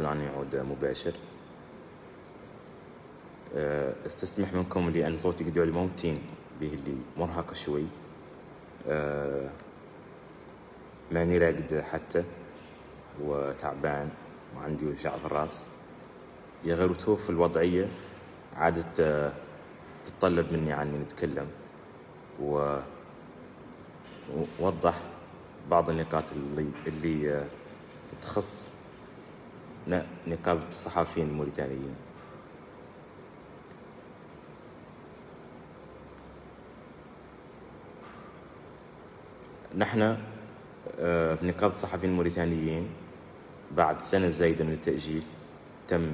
أن يعود مباشر. أه، استسمح منكم لأن صوتي قد يعلي موتين به اللي مرهق شوي. أه، ماني راقد حتى وتعبان وعندي وجع في الراس. يا غير توف الوضعية عادت أه، تتطلب مني عني نتكلم ووضح بعض النقاط اللي اللي تخص نقابة الصحفيين الموريتانيين نحن آه، في نقابة الصحفيين الموريتانيين بعد سنة زايدة من التأجيل تم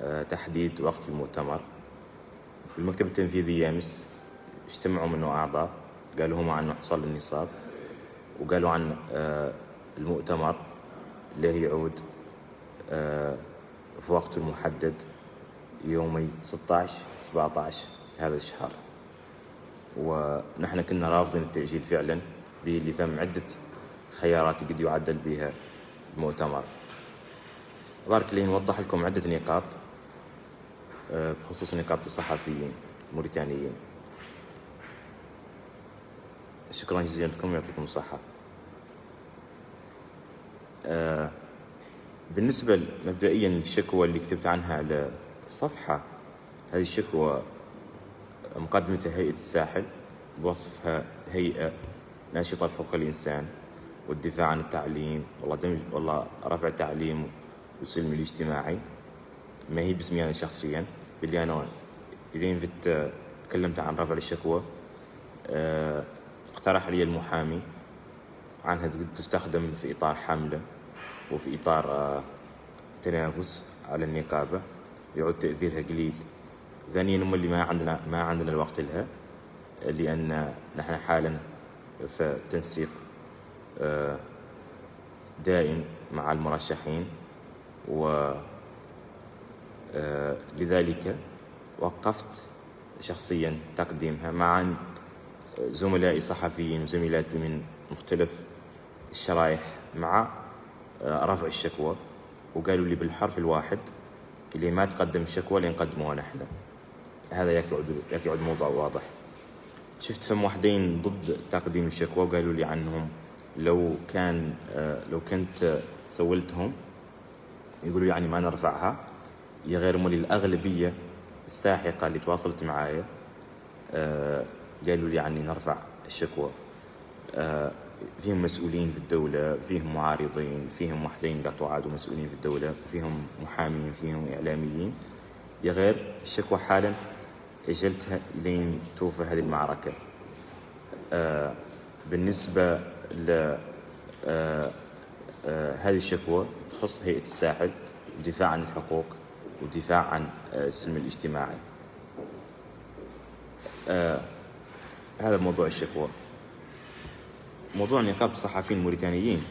آه، تحديد وقت المؤتمر. المكتب التنفيذي أمس اجتمعوا منه أعضاء قالوا هم عن حصل النصاب وقالوا عن آه، المؤتمر له يعود. في وقته المحدد يومي 16 17 هذا الشهر. ونحن كنا رافضين التأجيل فعلا اللي فهم عدة خيارات قد يعدل بها المؤتمر. بارك الله نوضح لكم عدة نقاط آه، بخصوص نقابة الصحفيين الموريتانيين. شكرا جزيلا لكم يعطيكم الصحة. آه، بالنسبة مبدئيا للشكوى اللي كتبت عنها على الصفحة هذه الشكوى مقدمتها هيئة الساحل بوصفها هيئة ناشطة في حقوق الإنسان والدفاع عن التعليم والله دمج والله رفع التعليم والسلم الاجتماعي. ما هي باسمي أنا شخصيا باللي أنا إلين فت تكلمت عن رفع الشكوى آه اقترح لي المحامي عنها تستخدم في إطار حملة. وفي إطار آه تنافس على النقابة يعود تأثيرها قليل. ثانيا اللي ما عندنا ما عندنا الوقت لها لأن نحن حالا في تنسيق آه، دائم مع المرشحين و آه، لذلك وقفت شخصيا تقديمها مع زملائي صحفيين وزميلاتي من مختلف الشرائح مع آه، رفع الشكوى وقالوا لي بالحرف الواحد اللي ما تقدم الشكوى اللي نقدموها نحن. هذا ياك يعود ياك يعود موضوع واضح. شفت فم واحدين ضد تقديم الشكوى وقالوا لي عنهم. لو كان آه، لو كنت سولتهم يقولوا يعني ما نرفعها. يا غير مولي الأغلبية الساحقة اللي تواصلت معايا آه، قالوا لي يعني نرفع الشكوى. آه، فيهم مسؤولين في الدولة فيهم معارضين فيهم وحدين قطعوا عادوا مسؤولين في الدولة فيهم محامين فيهم إعلاميين. يا غير الشكوى حالا أجلتها لين توفى هذه المعركة. آه بالنسبة ل آه آه هذه الشكوى تخص هيئة الساحل ودفاع عن الحقوق ودفاع عن آه السلم الاجتماعي. آه هذا موضوع الشكوى. موضوع نقابة الصحفيين الموريتانيين.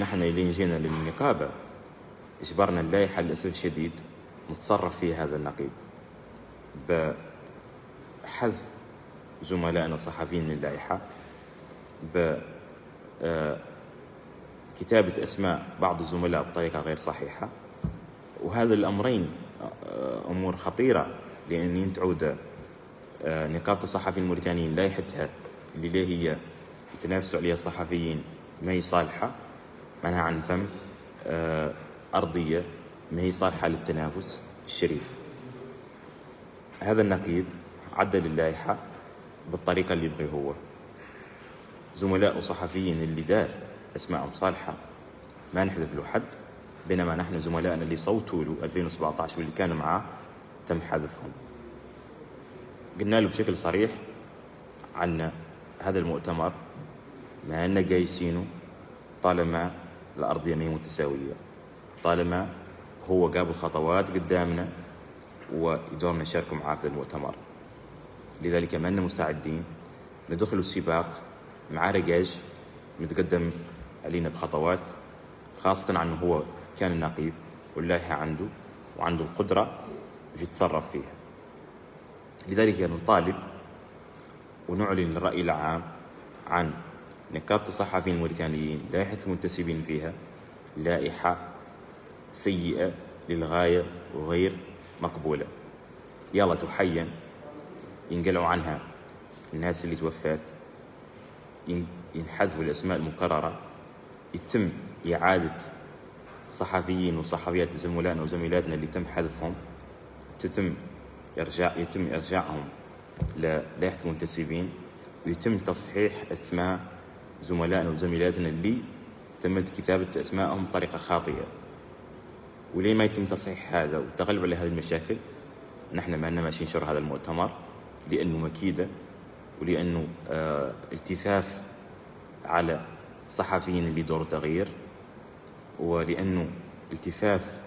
نحن اللي جينا للنقابة. إجبرنا اللائحة للأسف الشديد نتصرف في هذا النقيب. بحذف زملائنا الصحفيين من اللائحة بكتابة أسماء بعض الزملاء بطريقة غير صحيحة. وهذا الأمرين آه، أمور خطيرة لأن تعود آه، نقابة الصحفيين الموريتانيين لائحتها اللي هي يتنافسوا عليها الصحفيين ما هي صالحة منها عن فم آه، أرضية ما هي صالحة للتنافس الشريف. هذا النقيب عدل اللائحة بالطريقة اللي يبغي هو. زملاء وصحفيين اللي دار أسمائهم صالحة ما نحذف له حد بينما نحن زملائنا اللي صوتوا له 2017 واللي كانوا معاه تم حذفهم. قلنا له بشكل صريح عن هذا المؤتمر ما أننا قايسينه طالما الأرضية ما هي متساوية. طالما هو قابل خطوات قدامنا ودورنا نشاركوا معاه في المؤتمر. لذلك ما مستعدين ندخل السباق مع رجاج متقدم علينا بخطوات خاصة عنه هو كان النقيب واللائحة عنده وعنده القدرة في يتصرف فيها. لذلك نطالب ونعلن للرأي العام عن نقابة الصحفيين الموريتانيين لائحة المنتسبين فيها لائحة سيئة للغاية وغير مقبولة. يلا تحين ينقلعوا عنها. الناس اللي توفات. ينحذفوا الأسماء المكررة. يتم إعادة صحفيين وصحفيات زملائنا وزميلاتنا اللي تم حذفهم. تتم إرجاع يتم إرجاعهم للائحة المنتسبين. ويتم تصحيح أسماء زملائنا وزميلاتنا اللي تمت كتابة أسمائهم بطريقة خاطئة. وليه ما يتم تصحيح هذا والتغلب على هذه المشاكل؟ نحن ما ماشيين شر هذا المؤتمر لأنه مكيدة ولأنه آه التفاف على صحفيين اللي دور تغيير ولأنه التفاف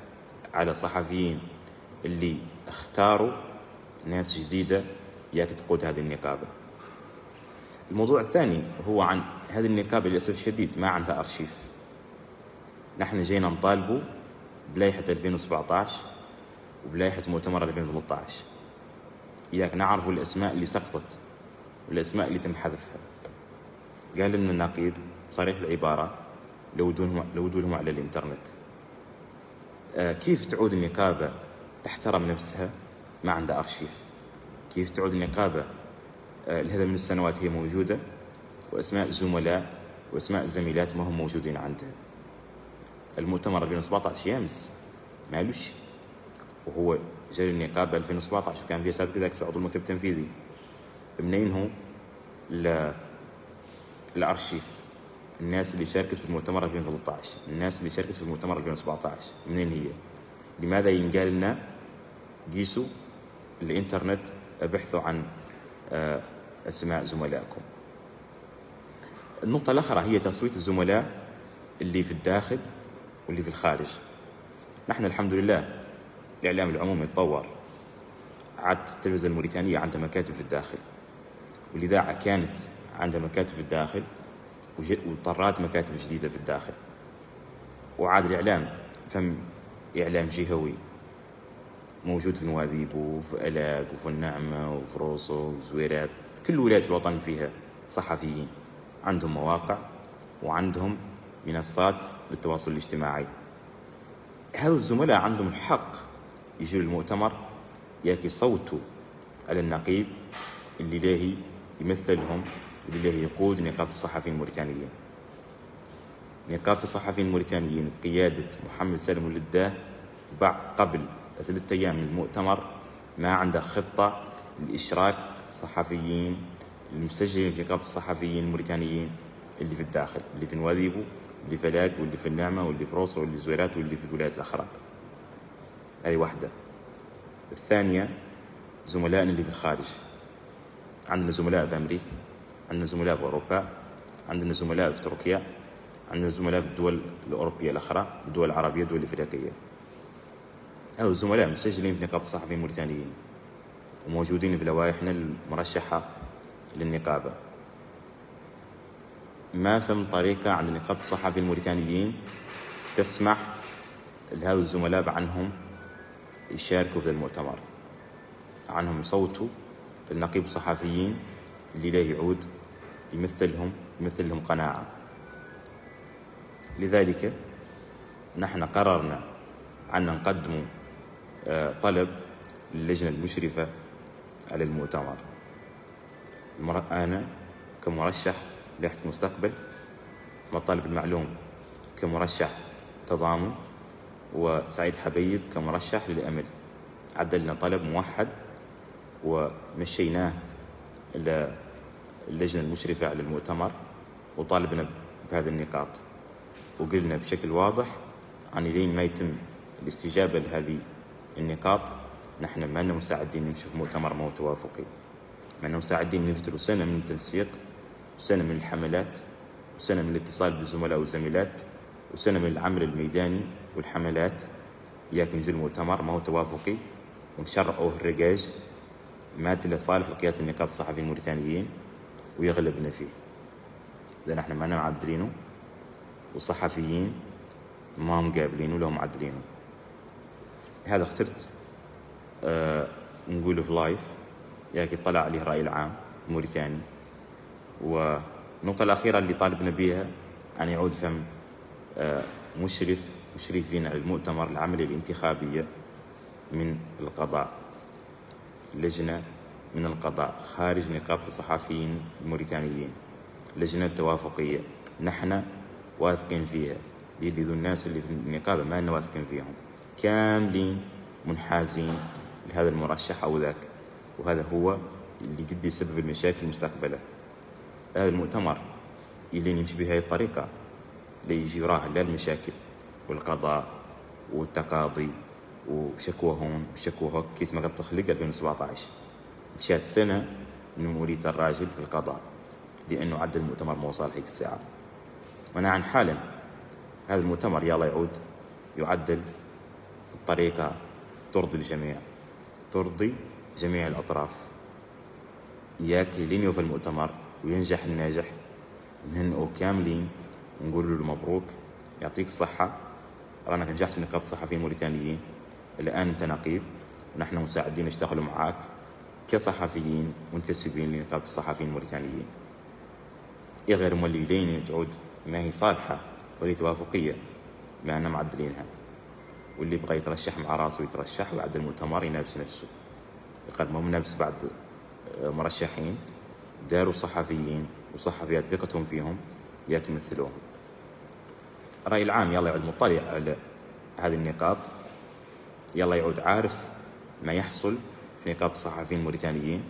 على صحفيين اللي اختاروا ناس جديدة ياك تقود هذه النقابة. الموضوع الثاني هو عن هذه النقابة للأسف الشديد ما عندها أرشيف. نحن جينا نطالبوا بلائحة 2017 وبلائحة مؤتمر 2013 إياك نعرفوا الأسماء اللي سقطت والأسماء اللي تم حذفها. قال لنا النقيب صريح العبارة لو لهم على الإنترنت. آه كيف تعود النقابة تحترم نفسها؟ ما عندها أرشيف. كيف تعود النقابة لهذا من السنوات هي موجودة وأسماء الزملاء وأسماء الزميلات ما هم موجودين عندها. المؤتمر 2017 يامس مالوش. وهو جاي النقابة 2017 وكان فيها سابق ذاك في عضو المكتب التنفيذي. منين هو؟ ل الأرشيف. الناس اللي شاركت في المؤتمر 2013 الناس اللي شاركت في المؤتمر 2017 منين هي؟ لماذا ينقال لنا قيسوا الإنترنت أبحثوا عن آه، أسماء زملائكم. النقطة الأخرى هي تصويت الزملاء اللي في الداخل واللي في الخارج. نحن الحمد لله الإعلام العمومي تطور. عاد التلفزيون الموريتانية عندها مكاتب في الداخل. والإذاعة كانت عندها مكاتب في الداخل وطرات مكاتب جديدة في الداخل. وعاد الإعلام فم إعلام جهوي. موجود في نوابيب وفي ألاق وفي النعمة وفي روصو وزويرات كل ولايات الوطن فيها صحفيين. عندهم مواقع وعندهم منصات للتواصل الاجتماعي. هذا الزملاء عندهم الحق يجوا المؤتمر ياك يصوتوا على النقيب اللي ليه يمثلهم واللي ليه يقود نقابة الصحفيين الموريتانيين. نقابة الصحفيين الموريتانيين قيادة محمد سالم ولداه بعد قبل ثلاثة أيام من المؤتمر ما عنده خطة لإشراك الصحفيين المسجلين في نقابة الصحفيين الموريتانيين اللي في الداخل اللي في نواذيبو اللي في لاك واللي في النعمة واللي في روسو واللي في زويرات واللي في الولايات الأخرى هذه واحدة. الثانية زملائنا اللي في الخارج. عندنا زملاء في أمريكا عندنا زملاء في أوروبا عندنا زملاء في تركيا عندنا زملاء في الدول الأوروبية الأخرى الدول العربية الدول الإفريقية. هؤلاء الزملاء مسجلين في نقابة الصحفيين الموريتانيين. وموجودين في لوائحنا المرشحة للنقابة. ما فهم طريقة عند نقابة الصحفيين الموريتانيين تسمح لهؤلاء الزملاء بعنهم يشاركوا في المؤتمر. عنهم يصوتوا للنقيب الصحفيين اللي له يعود يمثلهم يمثلهم قناعة. لذلك نحن قررنا أن نقدم آه، طلب للجنة المشرفة على المؤتمر. أنا كمرشح لائحة المستقبل مطالب المعلوم كمرشح تضامن وسعيد حبيب كمرشح للأمل. عدلنا طلب موحد ومشيناه إلى اللجنة المشرفة على المؤتمر وطالبنا بهذه النقاط. وقلنا بشكل واضح عن لين ما يتم الاستجابة لهذه النقاط نحن ما مستعدين نشوف مؤتمر مو توافقي ما مستعدين نفتروا سنة من التنسيق وسنة من الحملات وسنة من الاتصال بالزملاء والزميلات وسنة من العمل الميداني والحملات. ياك نجي المؤتمر ما هو توافقي. ونشرعوه الرقاج. مات لصالح لقيادة النقابة الصحفيين الموريتانيين ويغلبنا فيه. لأن إحنا ما معدلينه والصحفيين ما هم قابلينه ولا معدلينه. هذا اخترت. آه نقوله في لايف ياك يطلع عليه الرأي العام الموريتاني والنقطة الأخيرة اللي طالبنا بها أن يعود فم آه مشرف مشرفين على المؤتمر العملية الانتخابية من القضاء. لجنة من القضاء خارج نقابة الصحفيين الموريتانيين. لجنة توافقية. نحن واثقين فيها. اللي ذو الناس اللي في النقابة ما لنا واثقين فيهم. كاملين منحازين. لهذا المرشح أو ذاك. وهذا هو اللي قد يسبب المشاكل مستقبلا هذا المؤتمر اللي يمشي بهذه الطريقة. ليجي وراه لا المشاكل والقضاء والتقاضي وشكوى هون وشكوى هوك كيس ما قد تخلق 2017 مشات سنة من مولية الراجل في القضاء. لأنه عدل المؤتمر ما وصل هيك الساعة ونعم حالا هذا المؤتمر يلا يعود يعدل بطريقة ترضي الجميع. ترضي جميع الأطراف. إياك لين يوفى المؤتمر وينجح الناجح. نهنئه كاملين ونقول له مبروك يعطيك الصحة. رانا نجحت في نقابة الصحفيين الموريتانيين. الآن أنت نقيب ونحن مساعدين نشتغل معاك كصحفيين منتسبين لنقابة الصحفيين الموريتانيين. إيه غير مولي لين تعود؟ ما هي صالحة وهي توافقية ما أنا معدلينها. واللي يبغى يترشح مع راسه يترشح ويعدل المؤتمر ينافس نفسه. يقدموا منافس بعد آه، مرشحين داروا صحفيين وصحفيات ثقتهم فيهم ياك يمثلوهم الرأي العام يلا يعود مطلع على هذه النقاط. يلا يعود عارف ما يحصل في نقابة الصحفيين الموريتانيين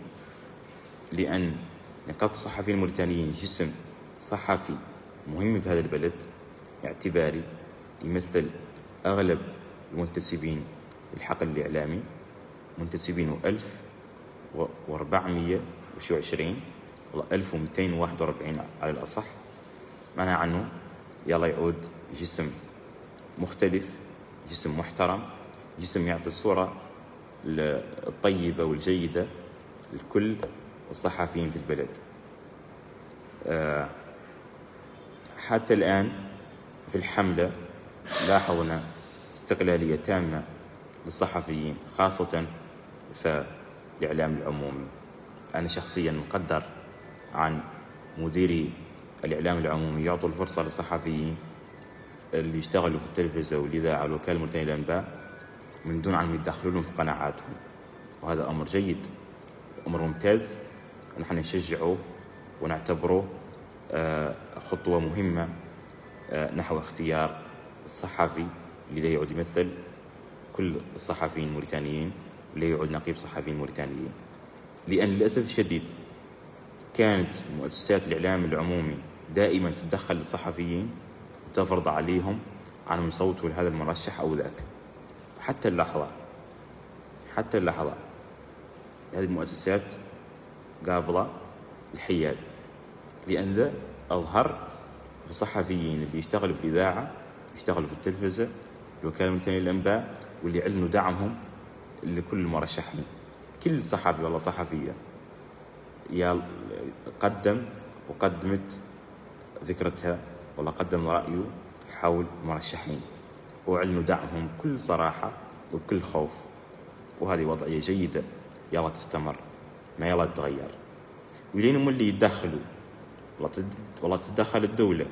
لأن نقابة الصحفيين الموريتانيين جسم صحفي مهم في هذا البلد اعتباري يمثل أغلب المنتسبين للحقل الإعلامي منتسبين ألف وأربعمية وشو عشرين والله ألف ومئتين وواحد وأربعين على الأصح. معناه عنه يلا يعود جسم مختلف جسم محترم جسم يعطي الصورة الطيبة والجيدة لكل الصحفيين في البلد. آه، حتى الآن في الحملة لاحظنا استقلالية تامة للصحفيين خاصة في الإعلام العمومي. أنا شخصيا مقدر عن مديري الإعلام العمومي يعطوا الفرصة للصحفيين اللي يشتغلوا في التلفزة والإذاعة والوكالة المرتين للأنباء من دون أن يتدخلوا لهم في قناعاتهم. وهذا أمر جيد أمر ممتاز. ونحن نشجعه ونعتبره آه، خطوة مهمة آه، نحو اختيار الصحفي اللي يعود يمثل كل الصحفيين الموريتانيين اللي يعود نقيب صحفيين موريتانيين. لأن للأسف الشديد كانت مؤسسات الإعلام العمومي دائما تتدخل للصحفيين وتفرض عليهم أنهم يصوتوا لهذا المرشح أو ذاك. حتى اللحظة حتى اللحظة هذه المؤسسات قابلة الحياد لأن ذا أظهر في الصحفيين اللي يشتغلوا في الإذاعة يشتغلوا في التلفزة الوكالة المتنية للأنباء واللي يعلنوا دعمهم لكل المرشحين كل صحفي والله صحفية. يا قدم وقدمت ذكرتها والله قدم رأيه حول المرشحين وأعلنوا دعمهم بكل صراحة وبكل خوف. وهذه وضعية جيدة يلا تستمر ما يلا تتغير. ولين هم اللي يتدخلوا؟ والله تتدخل الدولة.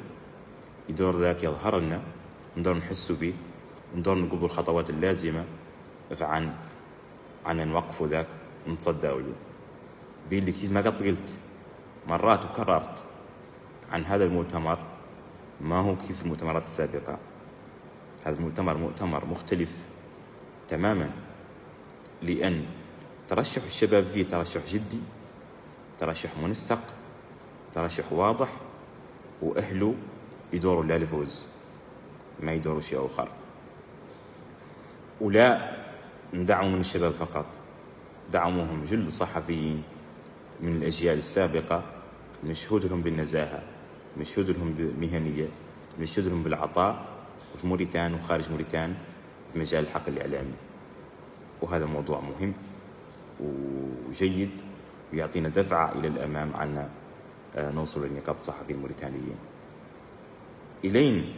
يدور ذاك يظهر لنا ندور نحس به. ندور نقول الخطوات اللازمة عن عن نوقفوا ذاك ونتصدى له. بيلي كيف ما قد قلت مرات وكررت. عن هذا المؤتمر ما هو كيف المؤتمرات السابقة؟ هذا المؤتمر مؤتمر مختلف تماما. لأن ترشح الشباب فيه ترشح جدي ترشح منسق ترشح واضح وأهله يدوروا لا ما يدوروا شيء آخر. ولا ندعم من الشباب فقط. دعموهم جل الصحفيين من الأجيال السابقة نشهد لهم بالنزاهة نشهد لهم بالمهنية نشهد لهم بالعطاء في موريتان وخارج موريتان في مجال الحقل الإعلامي. وهذا موضوع مهم وجيد ويعطينا دفعة إلى الأمام عنا آه، نوصل لنقابة الصحفيين الموريتانيين. إلين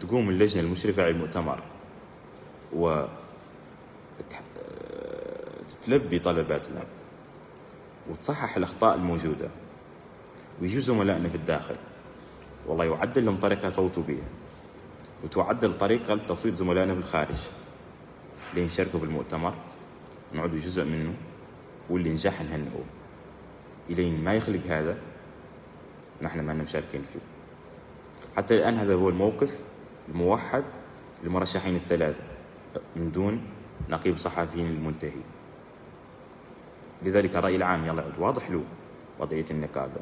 تقوم اللجنة المشرفة على المؤتمر و تتلبي طلباتنا وتصحح الأخطاء الموجودة ويجوا زملائنا في الداخل. والله يعدل لهم طريقة يصوتوا بها وتعدل طريقة لتصويت زملائنا في الخارج. اللي يشاركوا في المؤتمر نعود جزء منه واللي نجح نهنئه. إلين ما يخلق هذا نحن ما مشاركين فيه. حتى الآن هذا هو الموقف الموحد للمرشحين الثلاثة. من دون نقيب صحفيين المنتهي. لذلك الرأي العام يلا واضح له وضعية النقابة.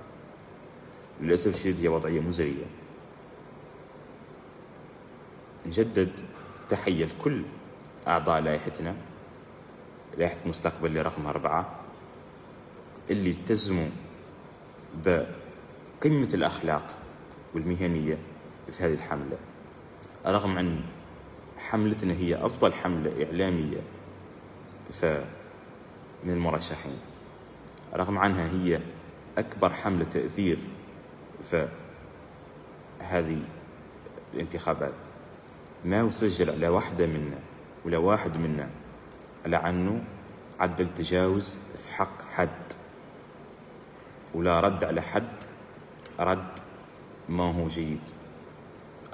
للأسف الشديد هي وضعية مزرية. نجدد تحية لكل أعضاء لائحتنا. لائحة المستقبل لرقم أربعة. اللي التزموا بقمة الأخلاق والمهنية في هذه الحملة. رغم أن حملتنا هي أفضل حملة إعلامية من المرشحين. رغم عنها هي أكبر حملة تأثير في هذه الانتخابات. ما يسجل على واحدة منا ولا واحد منا. على عنه عدل تجاوز في حق حد. ولا رد على حد رد ما هو جيد.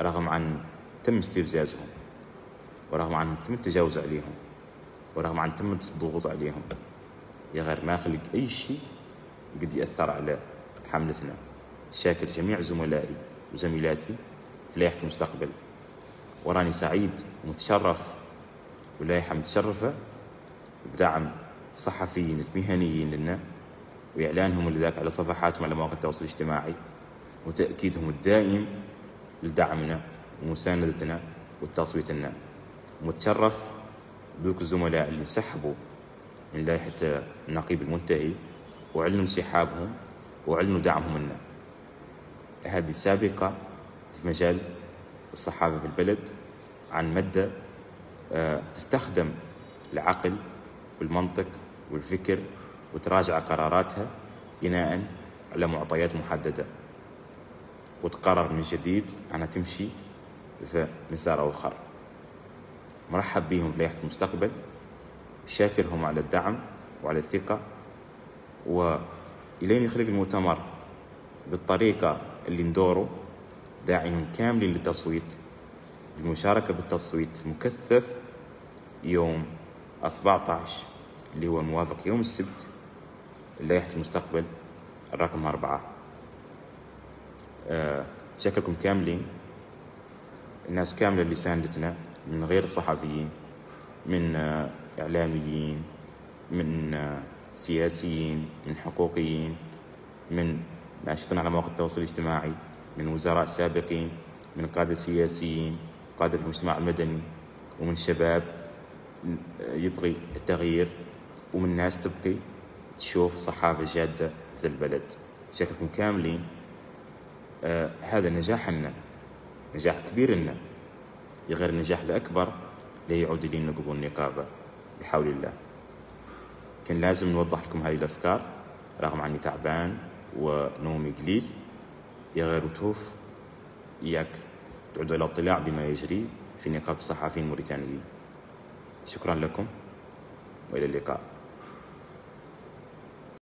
رغم عن تم استفزازهم. ورغم عن تم التجاوز عليهم ورغم عن تم الضغوط عليهم يا غير ما خلق أي شيء قد يأثر على حملتنا. شاكر جميع زملائي وزميلاتي في لائحة المستقبل. وراني سعيد ومتشرف ولائحة متشرفة بدعم الصحفيين المهنيين لنا وإعلانهم لذاك على صفحاتهم على مواقع التواصل الاجتماعي وتأكيدهم الدائم لدعمنا ومساندتنا وتصويت لنا ومتشرف بذوك الزملاء اللي انسحبوا من لائحة النقيب المنتهي وأعلنوا انسحابهم وأعلنوا دعمهم لنا. هذه سابقة في مجال الصحافة في البلد عن مادة آه، تستخدم العقل والمنطق والفكر وتراجع قراراتها بناء على معطيات محددة. وتقرر من جديد أنها تمشي في مسار آخر. مرحب بهم في لائحة المستقبل شاكرهم على الدعم وعلى الثقة وإلين يخرج المؤتمر بالطريقة اللي ندوره داعيهم كاملين للتصويت بالمشاركة بالتصويت المكثف يوم 17 اللي هو موافق يوم السبت لائحة المستقبل الرقم أربعة. آه شكلكم كاملين. الناس كاملة اللي ساندتنا. من غير الصحفيين من آه إعلاميين من آه سياسيين من حقوقيين من ناشطين على مواقع التواصل الاجتماعي من وزراء سابقين من قادة سياسيين قادة في المجتمع المدني ومن شباب يبغي التغيير ومن ناس تبقي تشوف صحافة جادة في البلد. شكلكم كاملين آه هذا نجاح لنا نجاح كبير لنا. غير النجاح الأكبر اللي يعود لنا قبول النقابة بحول الله. كان لازم نوضح لكم هذه الأفكار. رغم أني تعبان ونومي قليل يا غير وتوف إياك تعود إلى اطلاع بما يجري في نقابة الصحفيين الموريتانيين. شكرا لكم وإلى اللقاء.